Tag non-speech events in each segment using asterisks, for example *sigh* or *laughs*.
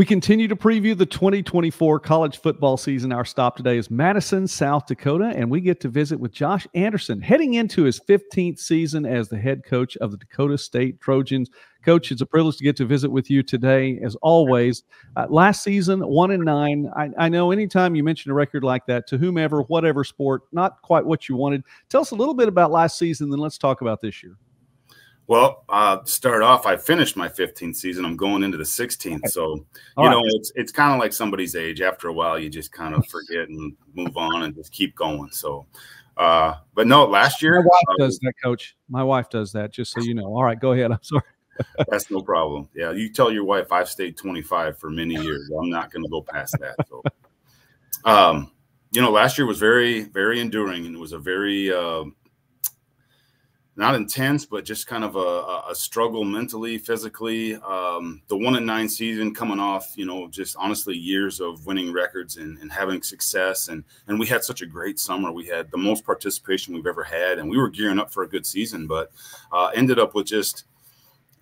We continue to preview the 2024 college football season. Our stop today is Madison, South Dakota, and we get to visit with Josh Anderson, heading into his 15th season as the head coach of the Dakota State Trojans. Coach, it's a privilege to get to visit with you today, as always. Uh, last season, one and nine. I, I know anytime you mention a record like that to whomever, whatever sport, not quite what you wanted. Tell us a little bit about last season, then let's talk about this year. Well, uh, start off, I finished my 15th season. I'm going into the 16th. So, you All know, it's it's kind of like somebody's age. After a while, you just kind of forget and move on and just keep going. So, uh, but no, last year. My wife uh, does that, coach. My wife does that, just so you know. All right, go ahead. I'm sorry. that's no problem. Yeah, you tell your wife I've stayed 25 for many years. I'm not going to go past that. So, um, you know, last year was very, very enduring and it was a very, uh, not intense, but just kind of a, a struggle mentally, physically. Um, the one and nine season coming off, you know, just honestly years of winning records and, and, having success. And, and we had such a great summer. We had the most participation we've ever had, and we were gearing up for a good season, but uh, ended up with just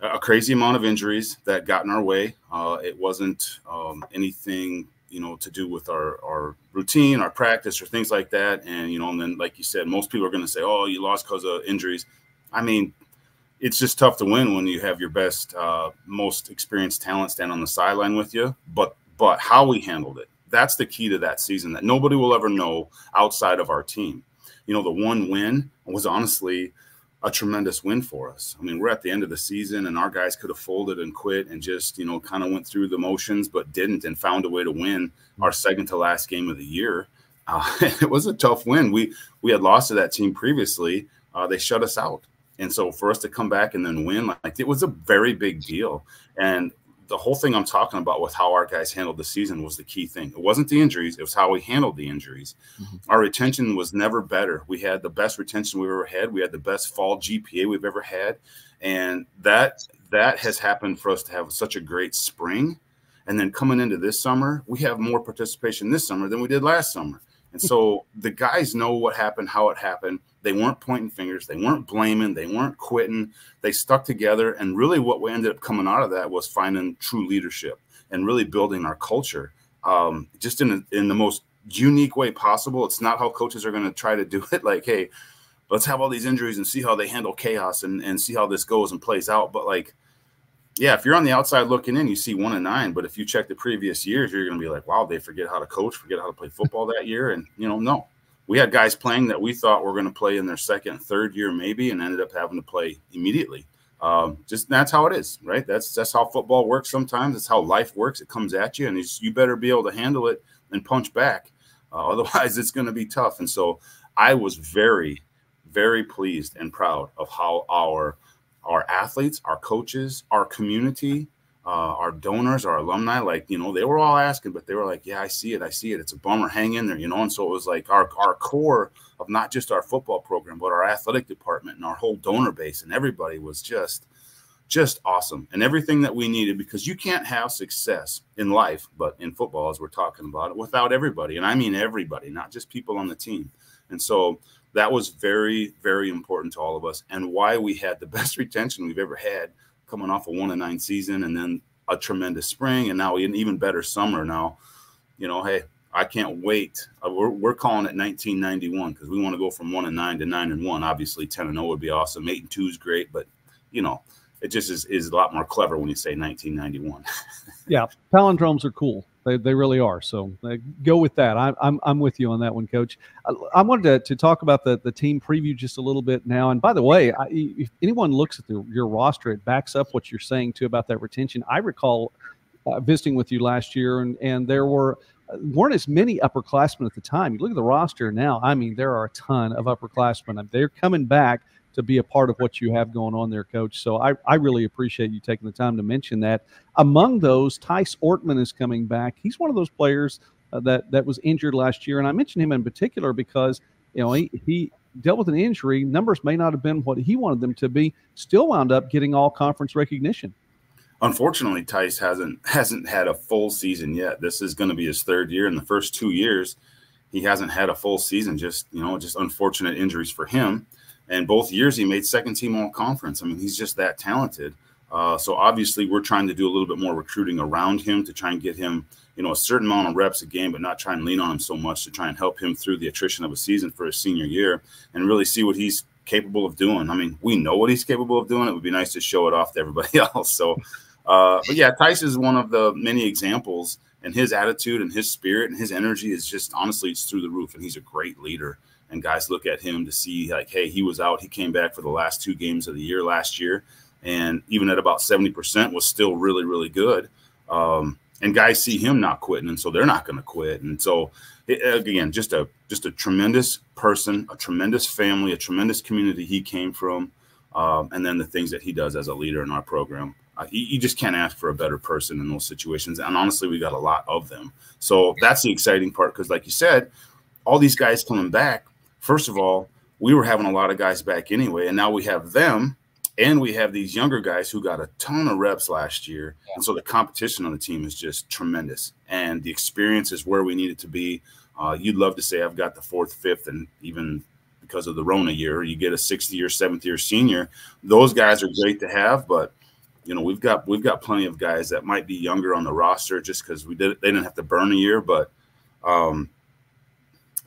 a crazy amount of injuries that got in our way. Uh, it wasn't um, anything you know, to do with our, our routine, our practice, or things like that. And, you know, and then, like you said, most people are going to say, oh, you lost because of injuries. I mean, it's just tough to win when you have your best, uh, most experienced talent stand on the sideline with you. But, but how we handled it, that's the key to that season that nobody will ever know outside of our team. You know, the one win was honestly a tremendous win for us. I mean, we're at the end of the season and our guys could have folded and quit and just, you know, kind of went through the motions, but didn't and found a way to win our second to last game of the year. Uh, *laughs* it was a tough win. We we had lost to that team previously. Uh, they shut us out. And so for us to come back and then win, like it was a very big deal. And the whole thing I'm talking about with how our guys handled the season was the key thing. It wasn't the injuries, it was how we handled the injuries. Mm-hmm. Our retention was never better. We had the best retention we've ever had. We had the best fall GPA we've ever had. And that that has happened for us to have such a great spring. And then coming into this summer, we have more participation this summer than we did last summer. And so *laughs* the guys know what happened, how it happened. They weren't pointing fingers, they weren't blaming, they weren't quitting. They stuck together. And really, what we ended up coming out of that was finding true leadership and really building our culture um, just in, in the most unique way possible. It's not how coaches are going to try to do it *laughs* like, hey, let's have all these injuries and see how they handle chaos and, and see how this goes and plays out. But like, yeah, if you're on the outside looking in, you see one and nine. But if you check the previous years, you're going to be like, wow, they forget how to coach, forget how to play football that year. And, you know, no, we had guys playing that we thought were going to play in their second, third year, maybe, and ended up having to play immediately. Um, just that's how it is, right? That's that's how football works. Sometimes it's how life works. It comes at you, and you better be able to handle it and punch back. *laughs* Uh, otherwise, it's going to be tough. And so, I was very, very pleased and proud of how our our athletes, our coaches, our community, uh, our donors, our alumni, like, you know, they were all asking, but they were like, yeah, I see it. I see it. It's a bummer. Hang in there, you know? And so it was like our, our core of not just our football program, but our athletic department and our whole donor base and everybody was just, just awesome and everything that we needed because you can't have success in life, but in football, as we're talking about it, without everybody. And I mean everybody, not just people on the team. And so that was very, very important to all of us and why we had the *laughs* best retention we've ever had coming off a one and nine season and then a tremendous spring and now an even better summer. Now, you know, hey, I can't wait. Uh, we're, we're calling it 1991 because we want to go from one and nine to nine and one. Obviously, 10 and 0 would be awesome. Eight and two is great, but you know, it just is, is a lot more clever when you say 1991. *laughs* yeah, palindromes are cool. They, they really are. So uh, go with that. I, I'm, I'm with you on that one, Coach. I, I wanted to, to talk about the, the team preview just a little bit now. And by the way, I, if anyone looks at the, your roster, it backs up what you're saying too about that retention. I recall uh, visiting with you last year, and, and there were uh, weren't as many upperclassmen at the time. You look at the roster now. I mean, there are a ton of upperclassmen. They're coming back to be a part of what you have going on there, Coach. So I, I really appreciate you taking the time to mention that. Among those, Tice Ortman is coming back. He's one of those players uh, that that was injured last year, and I mention him in particular because you know he, he dealt with an injury. Numbers may not have been what he wanted them to be. Still wound up getting all conference recognition. Unfortunately, Tice hasn't *laughs* hasn't had a full season yet. This is going to be his third year. In the first two years, he hasn't had a full season. Just you know, just unfortunate injuries for him. And both years he made second team all conference. I mean, he's just that talented. Uh, so obviously, we're trying to do a little bit more recruiting around him to try and get him, you know, a certain amount of reps a game, but not try and lean on him so much to try and help him through the attrition of a season for his senior year and really see what he's capable of doing. I mean, we know what he's capable of doing. It would be nice to show it off to everybody *laughs* else. So, uh, but yeah, Tice is one of the many examples, and his attitude and his spirit and his energy is just honestly it's through the roof. And he's a great leader. And guys look at him to see like, hey, he was out. He came back for the last two games of the year last year and even at about 70% was still really really good. Um, and guys see him not quitting and so they're not going to quit. And so it, again just a just a tremendous person a tremendous family a tremendous community he came from um, and then the things that he does as a leader in our program. Uh, you, you, just can't ask for a better person in those situations and honestly we got a lot of them. So that's the exciting part because like you said all these guys coming back first of all we were having a lot of guys back anyway and now we have them and we have these younger guys who got a ton of reps last year. Yeah. And so the competition on the team is just tremendous. And the experience is where we need it to be. Uh, you'd love to say I've got the fourth, fifth, and even because of the Rona year, you get a sixth year, seventh year senior. Those guys are great to have, but you know we've got we've got plenty of guys that might be younger on the roster just because we did they didn't have to burn a year, but um,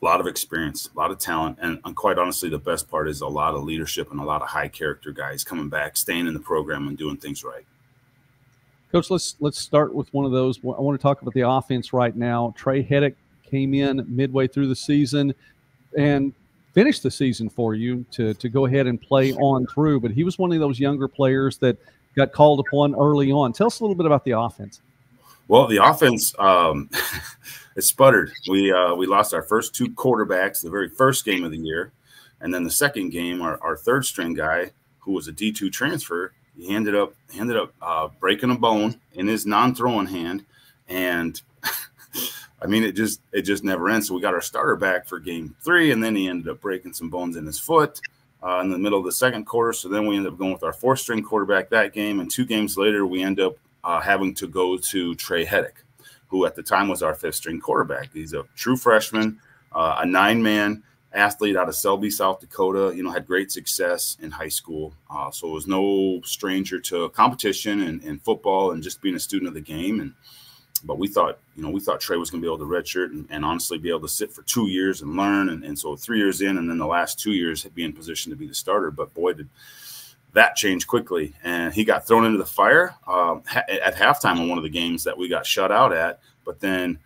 a lot of experience, a lot of talent, and, quite honestly, the best part is a lot of leadership and a lot of high character guys coming back, staying in the program, and doing things right. Coach, let's let's start with one of those. I want to talk about the offense right now. Trey Hedrick came in midway through the season and finished the season for you to to go ahead and play on through. But he was one of those younger players that got called upon early on. Tell us a little bit about the offense. Well, the offense. Um, *laughs* it sputtered. We uh, we lost our first two quarterbacks the very first game of the year, and then the second game, our, our third string guy, who was a D two transfer, he ended up he ended up uh, breaking a bone in his non throwing hand, and *laughs* I mean it just it just never ends. So we got our starter back for game three, and then he ended up breaking some bones in his foot. Uh, in the middle of the second quarter. So then we ended up going with our fourth string quarterback that game. And two games later, we end up uh, having to go to Trey Hedrick who at the time was our fifth string quarterback. He's a true freshman, uh, a nine man athlete out of Selby, South Dakota. You know, had great success in high school, uh, so was no stranger to competition and, and, football and just being a student of the game. And but we thought, you know, we thought Trey was going to be able to redshirt and, and honestly be able to sit for two years and learn. And, and so three years in, and then the last two years be in position to be the starter. But boy, did that changed quickly, and he got thrown into the fire um, ha- at halftime in one of the games that we got shut out at. But then,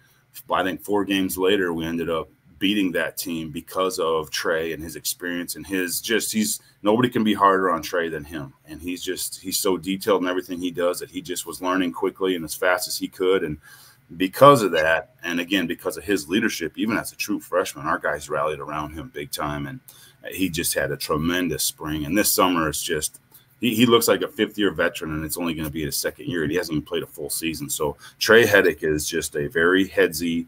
I think four games later, we ended up beating that team because of Trey and his experience and his just he's nobody can be harder on Trey than him, and he's just he's so detailed in everything he does that he just was learning quickly and as fast as he could, and because of that, and again because of his leadership, even as a true freshman, our guys rallied around him big time and he just had a tremendous spring. And this summer is just he, he looks like a fifth year veteran, and it's only going to be his second year, and he hasn't even played a full season. So Trey Hedrick is just a very headsy,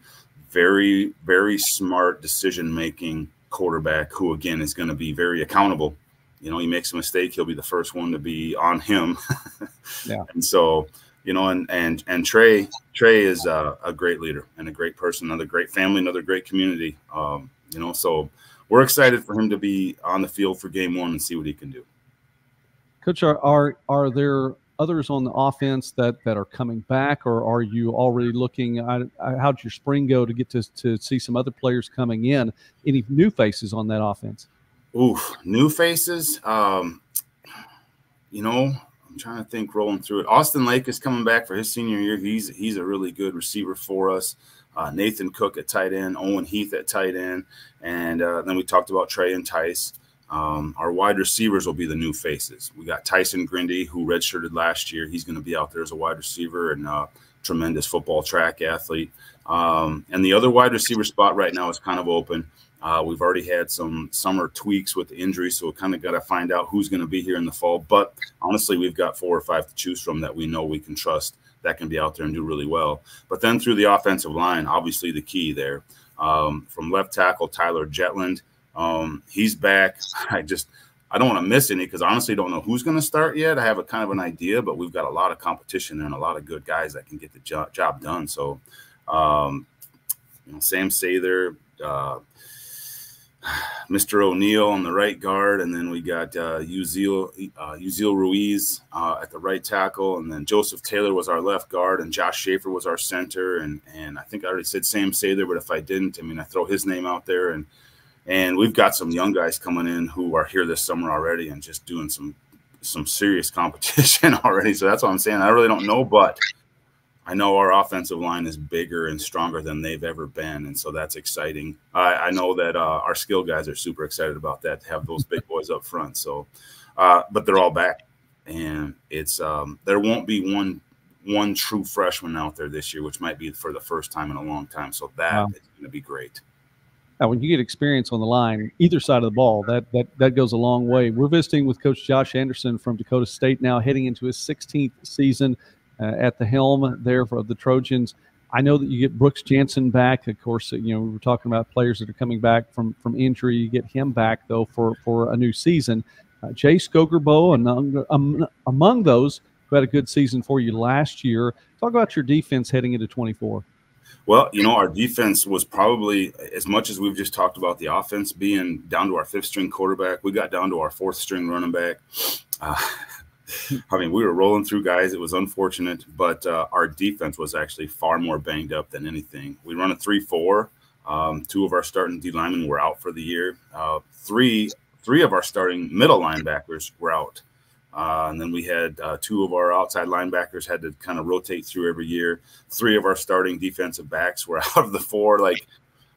very very smart decision making quarterback who again is going to be very accountable. You know, he makes a mistake, he'll be the first one to be on him. *laughs* yeah. And so, you know, and and and Trey Trey is a, a, great leader and a great person, another great family, another great community. Um, you know, so we're excited for him to be on the field for game one and see what he can do. Coach, are are, are there others on the offense that that are coming back, or are you already looking? Uh, how'd your spring go to get to to see some other players coming in? Any new faces on that offense? Oof, new faces. Um, you know, I'm trying to think rolling through it. Austin Lake is coming back for his senior year. He's he's a really good receiver for us uh, Nathan Cook at tight end, Owen Heath at tight end, and uh, then we talked about Trey and Tice. Um, our wide receivers will be the new faces. We got Tyson Grindy, who redshirted last year. He's going to be out there as a wide receiver and uh, tremendous football track athlete. Um, and the other wide receiver spot right now is kind of open. Uh, we've already had some summer tweaks with the injury, so we kind of got to find out who's going to be here in the fall. But honestly, we've got four or five to choose from that we know we can trust that can be out there and do really well. But then through the offensive line, obviously the key there. Um, from left tackle Tyler Jetland, um, he's back. *laughs* I just I don't want to miss any because honestly don't know who's going to start yet. I have a kind of an idea, but we've got a lot of competition there and a lot of good guys that can get the job, job done. So, um, you know, Sam Sather, uh, *sighs* Mr. O'Neill on the right guard, and then we got uh, Uzil, uh, Ruiz uh, at the right tackle, and then Joseph Taylor was our left guard, and Josh Schaefer was our center, and and I think I already said Sam Sather, but if I didn't, I mean I throw his name out there, and and we've got some young guys coming in who are here this summer already and just doing some some serious *laughs* competition already. So that's what I'm saying. I really don't know, but I know our offensive line is bigger and stronger than they've ever been, and so that's exciting. I, I know that uh, our skill guys are super excited about that to have those big boys up front. So, uh, but they're all back, and it's um, there won't be one one true freshman out there this year, which might be for the first time in a long time. So that wow. is going to be great. Now, when you get experience on the line, either side of the ball, that that that goes a long way. We're visiting with Coach Josh Anderson from Dakota State now, heading into his 16th season at the helm there for the Trojans. I know that you get Brooks Jansen back. Of course, you know we were talking about players that are coming back from from injury. You get him back though for for a new season. Uh, Jay Skogerbo, among, um, among those who had a good season for you last year. Talk about your defense heading into 24. Well, you know, our defense was probably as much as we've just talked about the offense being down to our fifth string quarterback. We got down to our fourth string running back. Uh, *laughs* I mean, we were rolling through guys. It was unfortunate, but uh, our defense was actually far more banged up than anything. We run a 3 4. Um, two of our starting D linemen were out for the year. Uh, three three of our starting middle linebackers were out. Uh, and then we had uh, two of our outside linebackers had to kind of rotate through every year. Three of our starting defensive backs were *laughs* out of the four. Like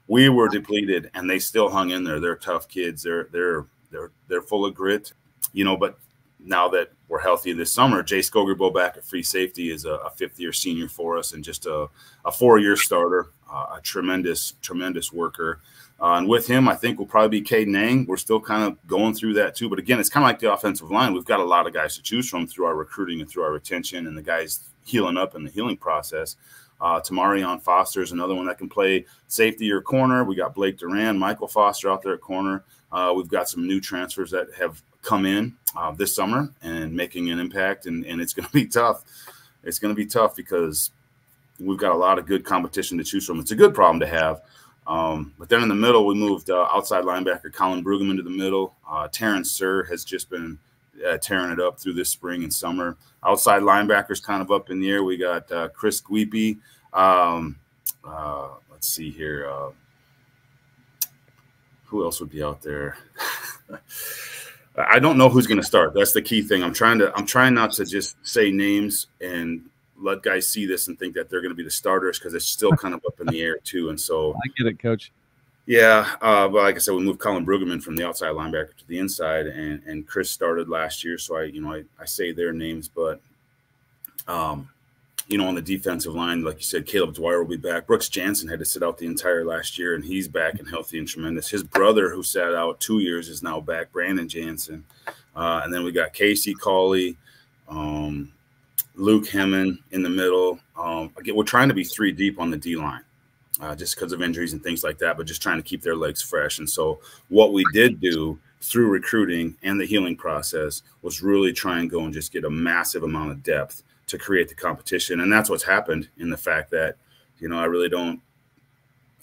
we were depleted, and they still hung in there. They're tough kids. They're they're they're they're full of grit, you know. But now that we're healthy this summer. Jay Skogerbo back at free safety is a, a fifth year senior for us and just a, a four year starter, uh, a tremendous, tremendous worker. Uh, and with him, I think we'll probably be Caden Nang. We're still kind of going through that too. But again, it's kind of like the offensive line. We've got a lot of guys to choose from through our recruiting and through our retention and the guys healing up in the healing process. Uh, Tamarion Foster is another one that can play safety or corner. We got Blake Duran, Michael Foster out there at corner. Uh, we've got some new transfers that have come in uh, this summer and making an impact, and, and it's going to be tough. It's going to be tough because we've got a lot of good competition to choose from. It's a good problem to have. Um, but then in the middle, we moved uh, outside linebacker Colin Brugum into the middle. Uh, Terrence Sir has just been uh, tearing it up through this spring and summer. Outside linebackers kind of up in the air. We got uh, Chris Guipi. Um, uh, let's see here. Who else would be out there? *laughs* I don't know who's going to start. That's the key thing. I'm trying to. I'm trying not to just say names and let guys see this and think that they're going to be the starters because it's still kind of up in the air too. And so I get it, coach. Yeah, uh, but like I said, we moved Colin Brueggemann from the outside linebacker to the inside, and and Chris started last year, so I you know I, I say their names, but um, you know, on the defensive line, like you said, Caleb Dwyer will be back. Brooks Jansen had to sit out the entire last year, and he's back and healthy and tremendous. His brother, who sat out two years, is now back, Brandon Jansen. Uh, and then we got Casey Cawley, um, Luke Hemmen in the middle. Um, again, we're trying to be three deep on the D line. Uh, just because of injuries and things like that, but just trying to keep their legs fresh. And so, what we did do through recruiting and the healing process was really try and go and just get a massive amount of depth to create the competition. And that's what's happened in the fact that, you know, I really don't,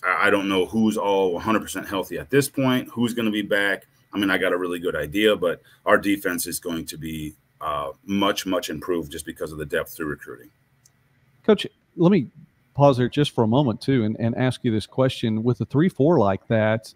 I don't know who's all 100% healthy at this point, who's going to be back. I mean, I got a really good idea, but our defense is going to be uh, much, much improved just because of the depth through recruiting. Coach, let me pause there just for a moment, too, and, and ask you this question. With a 3 4 like that,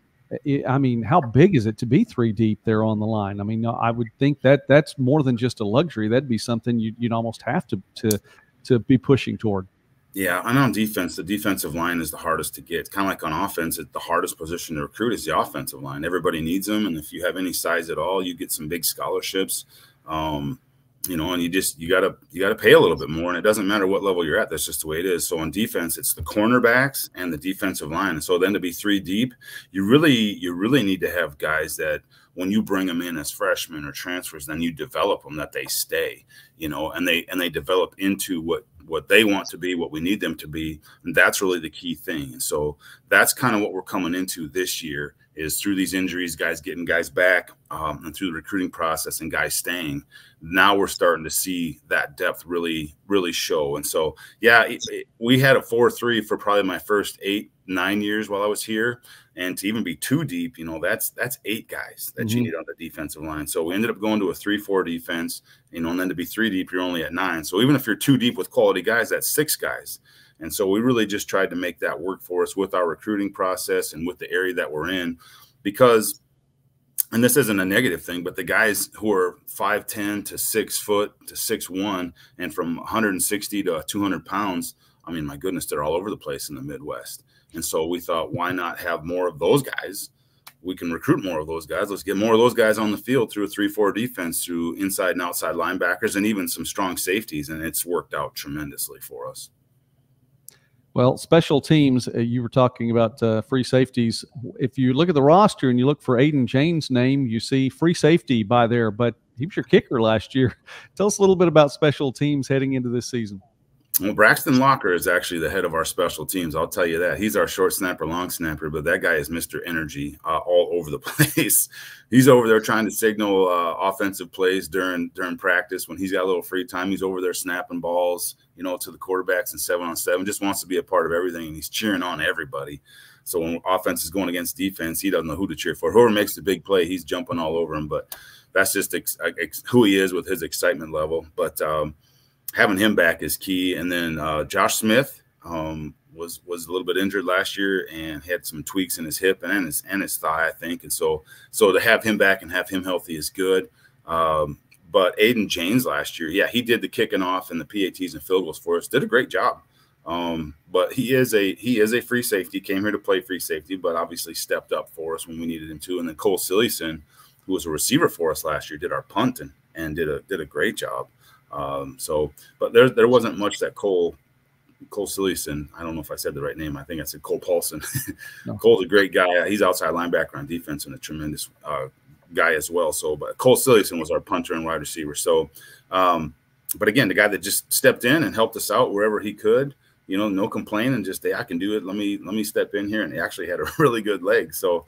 I mean, how big is it to be three deep there on the line? I mean, I would think that that's more than just a luxury. That'd be something you'd, you'd almost have to to to be pushing toward. Yeah, and on defense, the defensive line is the hardest to get. Kind of like on offense, it's the hardest position to recruit is the offensive line. Everybody needs them, and if you have any size at all, you get some big scholarships. Um, you know, and you just you gotta you gotta pay a little bit more, and it doesn't matter what level you're at. That's just the way it is. So on defense, it's the cornerbacks and the defensive line. And so then to be three deep, you really you really need to have guys that when you bring them in as freshmen or transfers, then you develop them that they stay, you know, and they and they develop into what what they want to be, what we need them to be, and that's really the key thing. And so that's kind of what we're coming into this year is through these injuries, guys getting guys back, um, and through the recruiting process and guys staying. Now we're starting to see that depth really, really show. And so, yeah, it, it, we had a four-three for probably my first eight, nine years while I was here, and to even be too deep, you know, that's that's eight guys that mm-hmm. you need on the defensive line. So we ended up going to a three-four defense, you know, and then to be three deep, you're only at nine. So even if you're too deep with quality guys, that's six guys. And so we really just tried to make that work for us with our recruiting process and with the area that we're in, because and this isn't a negative thing, but the guys who are 5'10 to six foot to six one and from 160 to 200 pounds, I mean, my goodness, they're all over the place in the Midwest. And so we thought, why not have more of those guys? We can recruit more of those guys. Let's get more of those guys on the field through a 3 4 defense, through inside and outside linebackers, and even some strong safeties. And it's worked out tremendously for us. Well, special teams, uh, you were talking about uh, free safeties. If you look at the roster and you look for Aiden James' name, you see free safety by there, but he was your kicker last year. *laughs* Tell us a little bit about special teams heading into this season. Well, Braxton Locker is actually the head of our special teams. I'll tell you that. He's our short snapper, long snapper, but that guy is Mr. Energy uh, all over the *laughs* place. he's over there trying to signal uh, offensive plays during during practice. When he's got a little free time, he's over there snapping balls, you know, to the quarterbacks and seven on seven. Just wants to be a part of everything, and he's cheering on everybody. So when offense is going against defense, he doesn't know who to cheer for. Whoever makes the big play, he's jumping all over him. But that's just who he is with his excitement level. But um, having him back is key. And then uh, Josh Smith um, was was a little bit injured last year and had some tweaks in his hip and his and his thigh, I think. And so so to have him back and have him healthy is good. Um, but Aiden James last year, yeah, he did the kicking off and the PATs and field goals for us. Did a great job. Um, but he is a he is a free safety. Came here to play free safety, but obviously stepped up for us when we needed him to. And then Cole Sillison, who was a receiver for us last year, did our punting and did a did a great job. Um, so, but there there wasn't much that Cole Cole Silison. I don't know if I said the right name. I think I said Cole Paulson. *laughs* no. Cole's a great guy. He's outside linebacker on defense and a tremendous uh, guy as well. So, but Cole Silison was our punter and wide receiver. So, um, but again, the guy that just stepped in and helped us out wherever he could. You know, no complaining, just hey, I can do it. Let me let me step in here, and he actually had a *laughs* really good leg. So,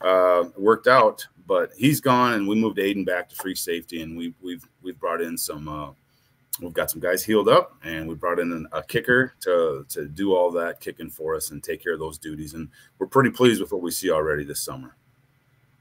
uh, worked out but he's gone, and we moved Aiden back to free safety, and we, we've we've brought in some. Uh, we've got some guys healed up, and we brought in a kicker to to do all that kicking for us and take care of those duties. And we're pretty pleased with what we see already this summer.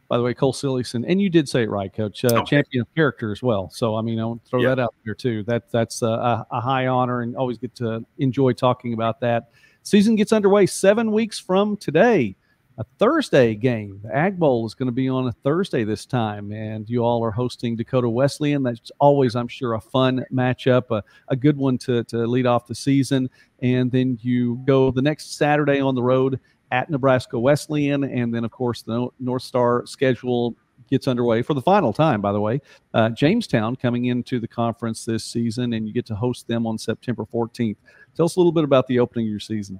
By the way, Cole Sillison, and you did say it right, Coach. Uh, okay. Champion of character as well. So I mean, I'll throw that out there too. That that's a, a high honor, and always get to enjoy talking about that. Season gets underway seven weeks from today a Thursday game. The Ag Bowl is going to be on a Thursday this time, and you all are hosting Dakota Wesleyan. That's always, I'm sure, a fun matchup, a, a good one to, to lead off the season. And then you go the next Saturday on the road at Nebraska Wesleyan, and then, of course, the North Star schedule gets underway for the final time, by the way. Uh, Jamestown coming into the conference this season, and you get to host them on September 14th. Tell us a little bit about the opening of your season.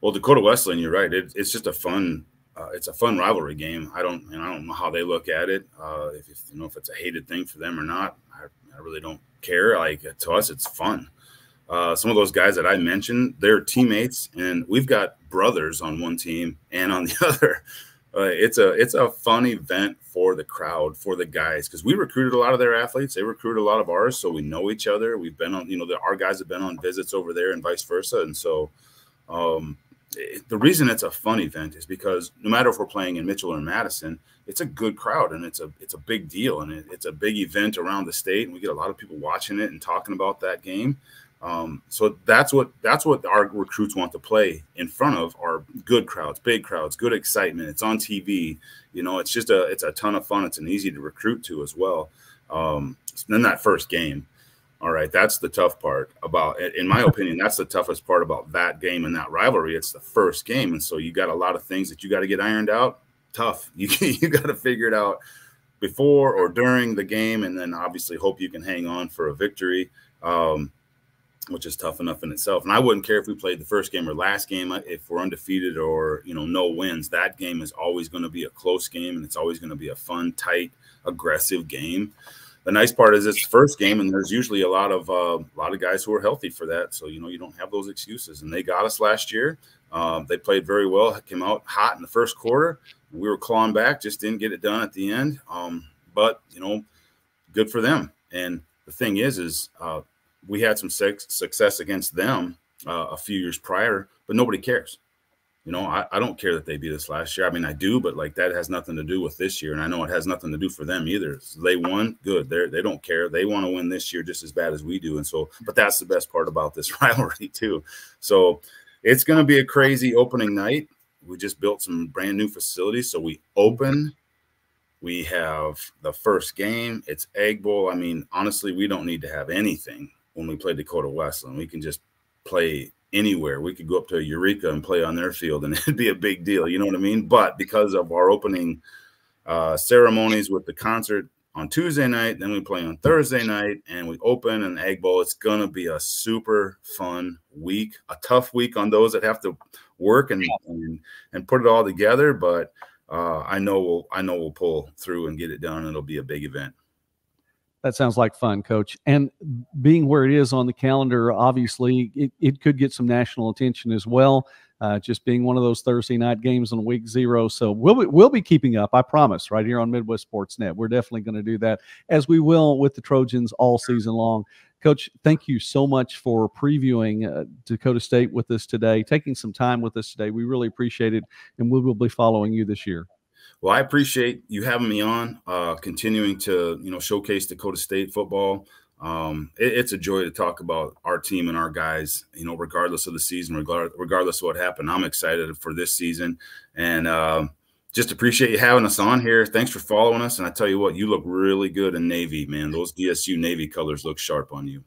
Well, Dakota Wesleyan, you're right. It, it's just a fun, uh, it's a fun rivalry game. I don't, and I don't know how they look at it. Uh, if, if, you know if it's a hated thing for them or not, I, I really don't care. Like to us, it's fun. Uh, some of those guys that I mentioned, they're teammates, and we've got brothers on one team and on the *laughs* other. Uh, it's a it's a fun event for the crowd for the guys because we recruited a lot of their athletes they recruited a lot of ours so we know each other we've been on you know the, our guys have been on visits over there and vice versa and so um, the reason it's a fun event is because no matter if we're playing in Mitchell or Madison, it's a good crowd and it's a it's a big deal and it, it's a big event around the state and we get a lot of people watching it and talking about that game. Um, so that's what that's what our recruits want to play in front of are good crowds, big crowds, good excitement. It's on TV, you know. It's just a it's a ton of fun. It's an easy to recruit to as well. Um, then that first game, all right, that's the tough part about, in my opinion, that's the toughest part about that game and that rivalry. It's the first game, and so you got a lot of things that you got to get ironed out. Tough. *laughs* You you got to figure it out before or during the game, and then obviously hope you can hang on for a victory, um, which is tough enough in itself. And I wouldn't care if we played the first game or last game if we're undefeated or you know no wins. That game is always going to be a close game, and it's always going to be a fun, tight, aggressive game the nice part is it's the first game, and there's usually a lot of uh, a lot of guys who are healthy for that. So you know you don't have those excuses. And they got us last year. Um, they played very well. Came out hot in the first quarter. We were clawing back, just didn't get it done at the end. Um, but you know, good for them. And the thing is, is uh, we had some success against them uh, a few years prior, but nobody cares. You know, I, I don't care that they beat us last year. I mean, I do, but like that has nothing to do with this year, and I know it has nothing to do for them either. So they won, good. They they don't care. They want to win this year just as bad as we do, and so. But that's the best part about this *laughs* rivalry too. So it's going to be a crazy opening night. We just built some brand new facilities, so we open. We have the first game. It's Egg Bowl. I mean, honestly, we don't need to have anything when we play Dakota Wesleyan. We can just play anywhere. We could go up to Eureka and play on their field, and *laughs* it'd be a big deal. You know what I mean? But because of our opening uh, ceremonies with the concert on Tuesday night, then we play on Thursday night, and we open an Egg Bowl. It's gonna be a super fun week, a tough week on those that have to work and and, and put it all together. But uh, I know we'll I know we'll pull through and get it done. It'll be a big event. That sounds like fun, coach. And being where it is on the calendar, obviously, it, it could get some national attention as well. Uh, just being one of those Thursday night games on week zero. So we'll be, we'll be keeping up, I promise, right here on Midwest Sports Net. We're definitely going to do that as we will with the Trojans all season long. Coach, thank you so much for previewing uh, Dakota State with us today, taking some time with us today. We really appreciate it, and we will be following you this year. Well, I appreciate you having me on, uh, continuing to you know showcase Dakota State football. Um, it, it's a joy to talk about our team and our guys. You know, regardless of the season, regard, regardless of what happened, I'm excited for this season, and uh, just appreciate you having us on here. Thanks for following us. And I tell you what, you look really good in navy, man. Those DSU navy colors look sharp on you.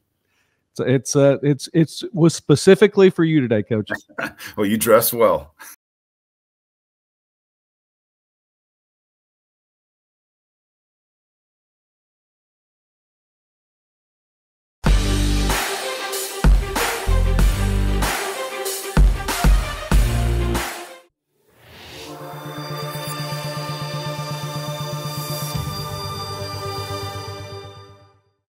So it's uh, it's it's was specifically for you today, coach. *laughs* well, you dress well.